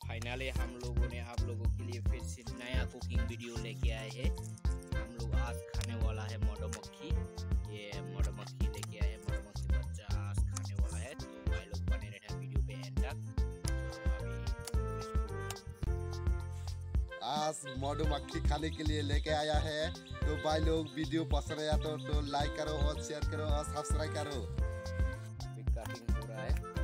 Finally हम लोगों ने आप लोगों के लिए फिर से नया कुकिंग वीडियो लेके आए हैं। हम लोग आज खाने वाला है मधुमक्खी ये मधुमक्खी लेके आए हैं। मधुमक्खी बच्चा आज खाने वाला है। तो भाई लोग बने रहना वीडियो पे एंड तक। आज मधुमक्खी खाने के लिए लेके आया है। तो भाई लोग वीडियो पसंद आया तो, तो लाइक करो और शेयर करो और सब्सक्राइब करो। कटिंग हो रहा है।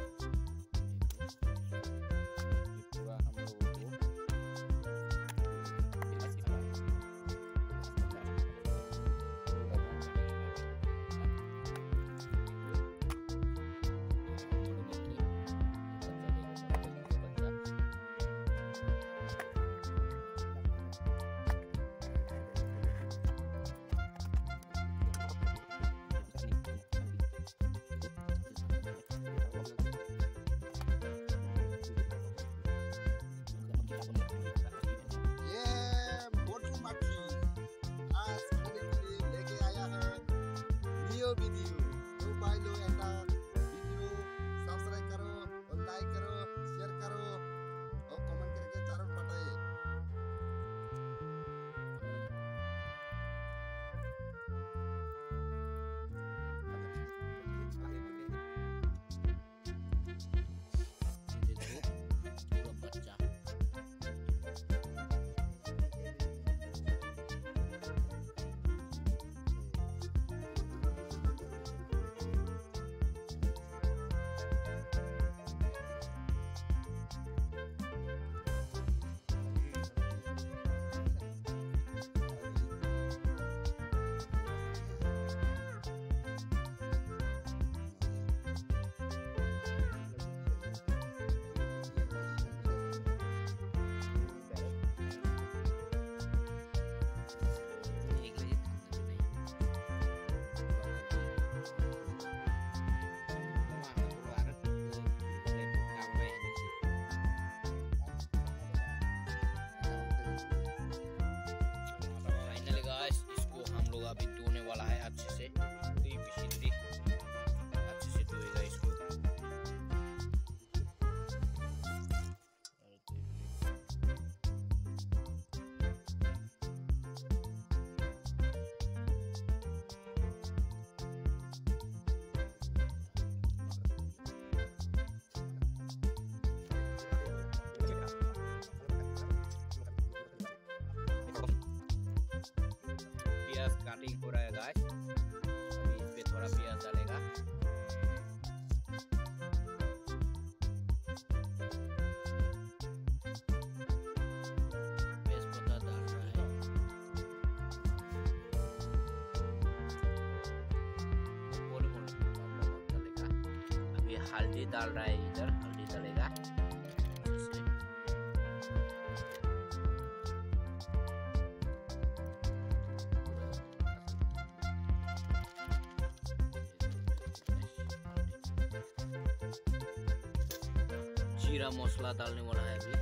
प्याज कटिंग हो रहा है गाइस अभी इस पे थोड़ा प्याज डालेगा। हल्दी डाल रहा है इधर। जीरा मसाला डालने वाला है अभी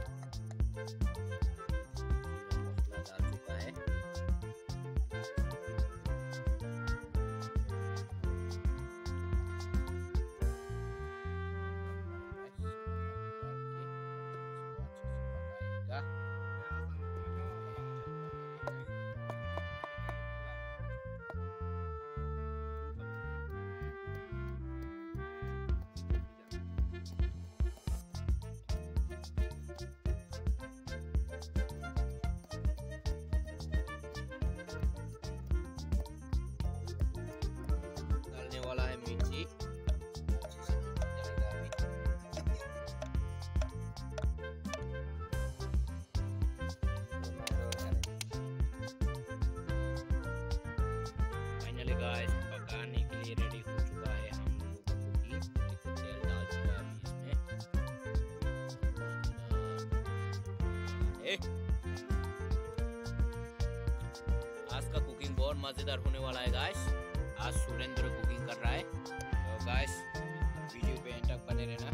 आज का कुकिंग बहुत मज़ेदार होने वाला है गाइस आज सुरेंद्र कुकिंग कर रहा है। तो गाइस वीडियो पे एंड तक बने रहना।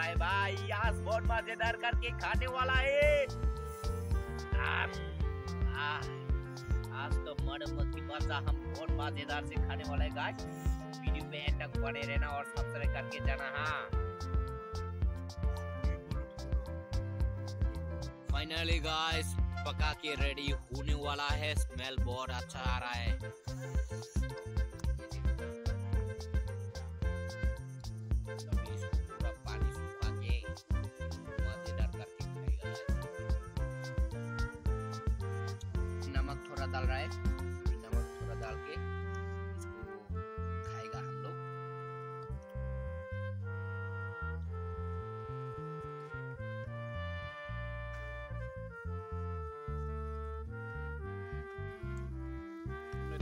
रहा है भाई आज बहुत मज़ेदार करके खाने वाला है। आह, आज तो मधुमक्खी बच्चा हम बहुत मज़ेदार से खाने वाला है गाइस वीडियो में एंड तक बने रहना और सब्सक्राइब करके जाना हाँ। फाइनली गाइस पका के रेडी होने वाला है। स्मेल बहुत अच्छा आ रहा है। थोड़ा डाल रहा है। नमक थोड़ा डाल के।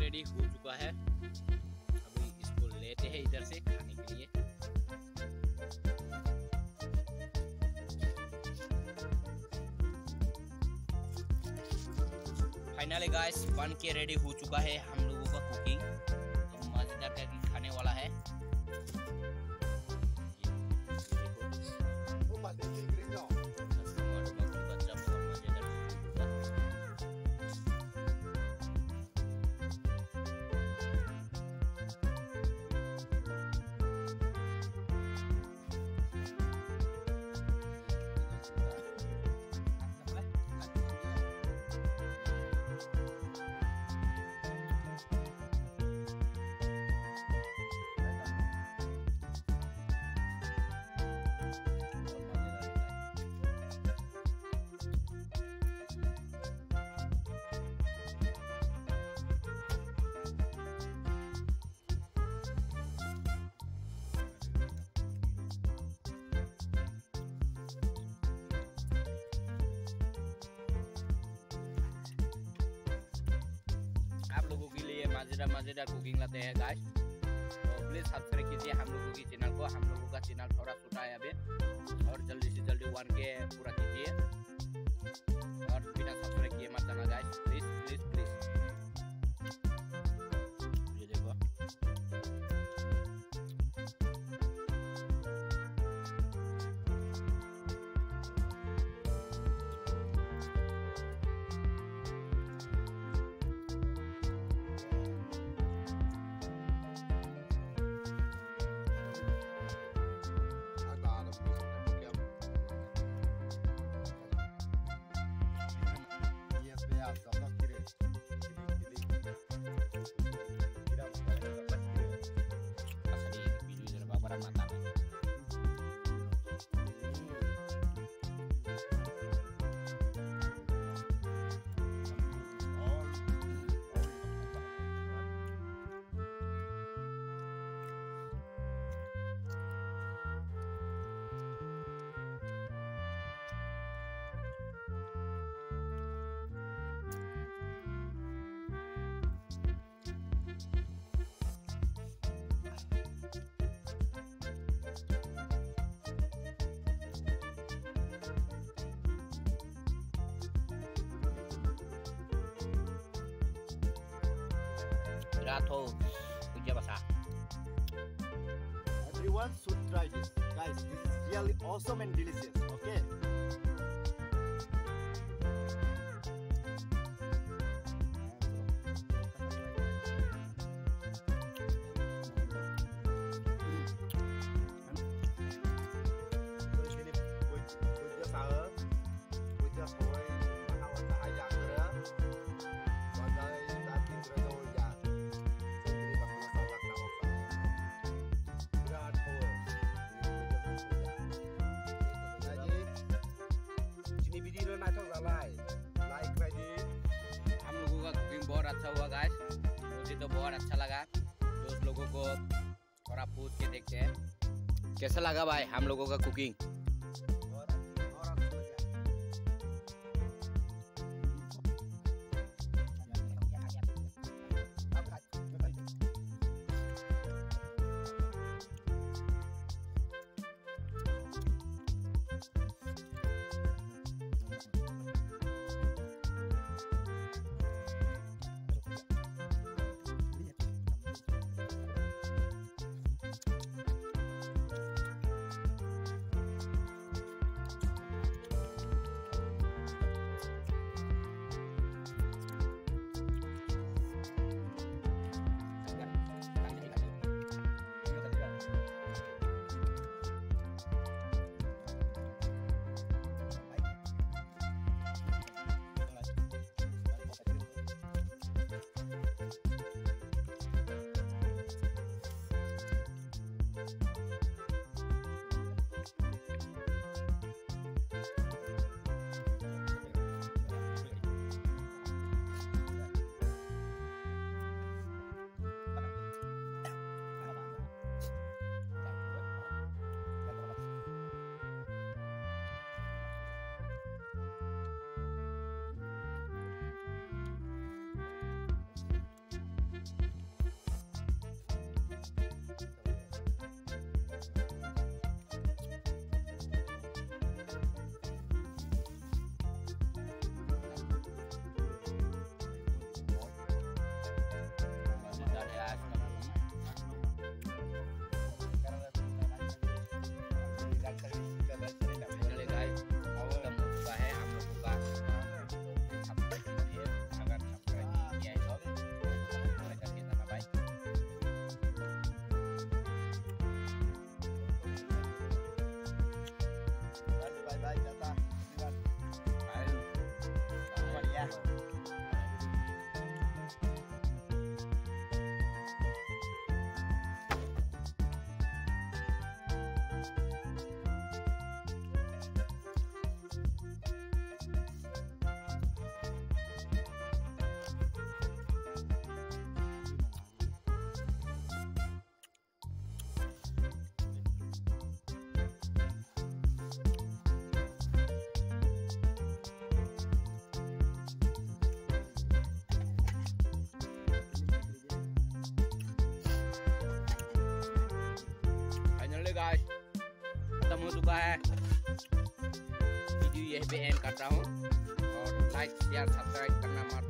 रेडी हो चुका है। फाइनली गाइस बन के रेडी हो चुका है हम मज़ेदार मज़ेदार कुकिंग लाते हैं गाइस तो प्लीज़ सब्सक्राइब कीजिए हम लोगों की चैनल को, हम लोगों का चैनल थोड़ा छोटा है अभी. और जल्दी से जल्दी वन के पूरा कीजिए. और बिना सब्सक्राइब किए मत जाना गाइस प्लीज़ प्लीज़ प्लीज़ ये देखो. Everyone should try this. Guys, this is really awesome and delicious. Okay? अच्छा हुआ गाइस मुझे तो बहुत अच्छा लगा। दोस्त लोगों को थोड़ा पूछ के देखते हैं। कैसा लगा भाई हम लोगों का कुकिंग हो चुका है। वीडियो यही पे एंड करता हूँ और लाइक शेयर सब्सक्राइब करना मत